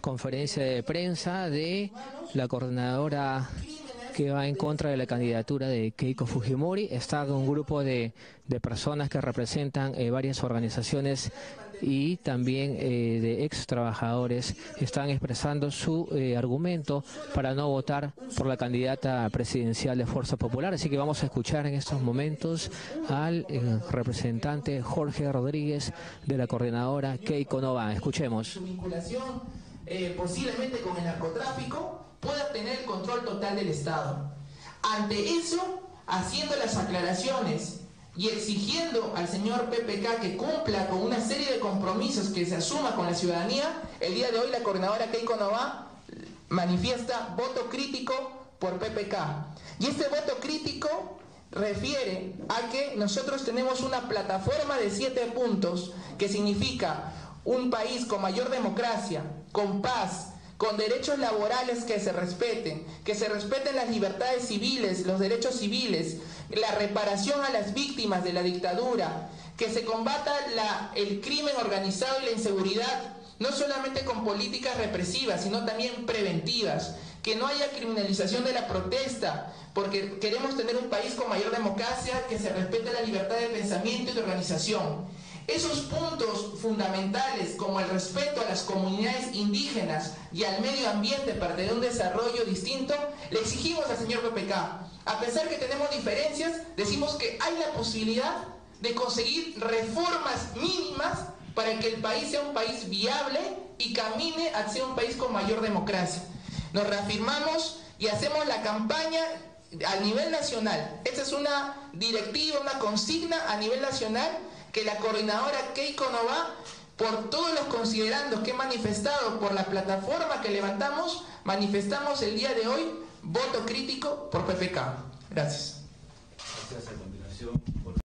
conferencia de prensa de la coordinadora que va en contra de la candidatura de Keiko Fujimori. Está un grupo de, de personas que representan eh, varias organizaciones y también eh, de ex trabajadores están expresando su eh, argumento para no votar por la candidata presidencial de Fuerza Popular. Así que vamos a escuchar en estos momentos al representante Jorge Rodríguez de la coordinadora Keiko Nova. Escuchemos. Eh, posiblemente con el narcotráfico, pueda tener el control total del Estado. Ante eso, haciendo las aclaraciones y exigiendo al señor PPK que cumpla con una serie de compromisos que se asuma con la ciudadanía, el día de hoy la coordinadora Keiko Nova manifiesta voto crítico por PPK. Y este voto crítico refiere a que nosotros tenemos una plataforma de siete puntos que significa un país con mayor democracia, con paz, con derechos laborales que se respeten, que se respeten las libertades civiles, los derechos civiles, la reparación a las víctimas de la dictadura, que se combata el crimen organizado y la inseguridad, no solamente con políticas represivas, sino también preventivas, que no haya criminalización de la protesta, porque queremos tener un país con mayor democracia, que se respete la libertad de pensamiento y de organización esos puntos fundamentales como el respeto a las comunidades indígenas y al medio ambiente para tener un desarrollo distinto, le exigimos al señor PPK. A pesar que tenemos diferencias, decimos que hay la posibilidad de conseguir reformas mínimas para que el país sea un país viable y camine hacia un país con mayor democracia. Nos reafirmamos y hacemos la campaña a nivel nacional. Esta es una directiva, una consigna a nivel nacional que la coordinadora Keiko Nova, por todos los considerandos que he manifestado, por la plataforma que levantamos, manifestamos el día de hoy voto crítico por PPK. Gracias.